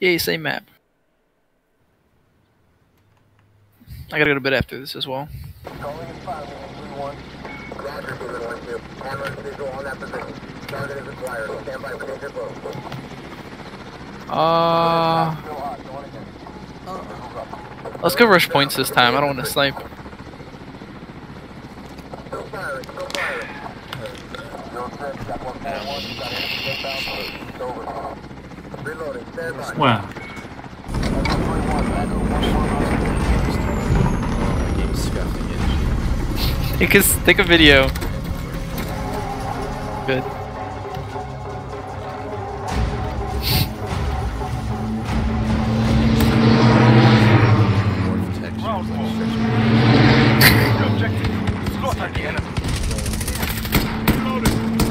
Yay, same map. I gotta go to bed after this as well. Uh, let's go rush points this time. I don't want to snipe. Wow. Game's scuffed again. Take a, take a video. Good. More protection.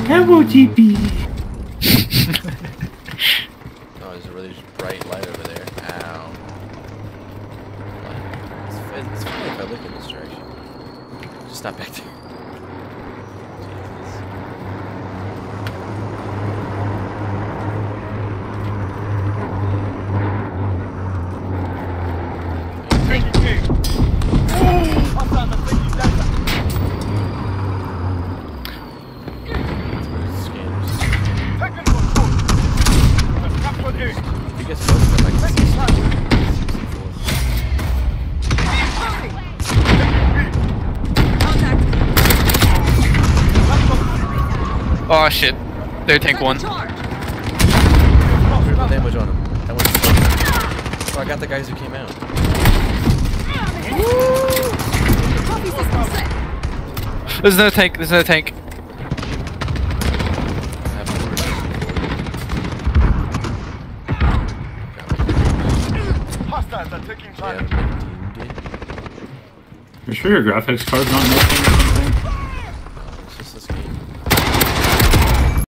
Hello, TP. Not back there. If he gets close enough, I can see Oh shit. There, tank one. Critical damage on him. That one's Oh, I got the guys who came out. There's another tank. There's another tank. I. Hostiles are taking Yeah. You sure your graphics card's not melting?